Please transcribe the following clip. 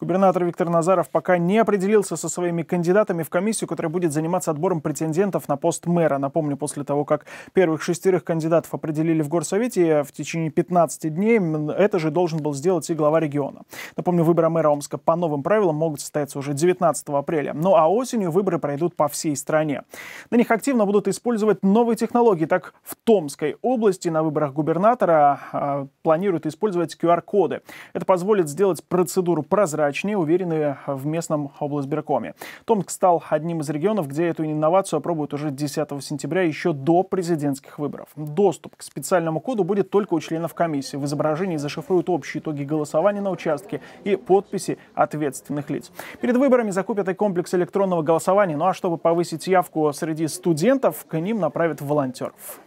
Губернатор Виктор Назаров пока не определился со своими кандидатами в комиссию, которая будет заниматься отбором претендентов на пост мэра. Напомню, после того, как первых шестерых кандидатов определили в Горсовете в течение 15 дней, это же должен был сделать и глава региона. Напомню, выборы мэра Омска по новым правилам могут состояться уже 19 апреля. Ну а осенью выборы пройдут по всей стране. На них активно будут использовать новые технологии. Так, в Томской области на выборах губернатора э, планируют использовать QR-коды. Это позволит сделать процедуру прозрачной точнее уверены в местном облсберкоме. Томск стал одним из регионов, где эту инновацию опробуют уже 10 сентября, еще до президентских выборов. Доступ к специальному коду будет только у членов комиссии. В изображении зашифруют общие итоги голосования на участке и подписи ответственных лиц. Перед выборами закупят и комплекс электронного голосования. Ну а чтобы повысить явку среди студентов, к ним направят волонтеров.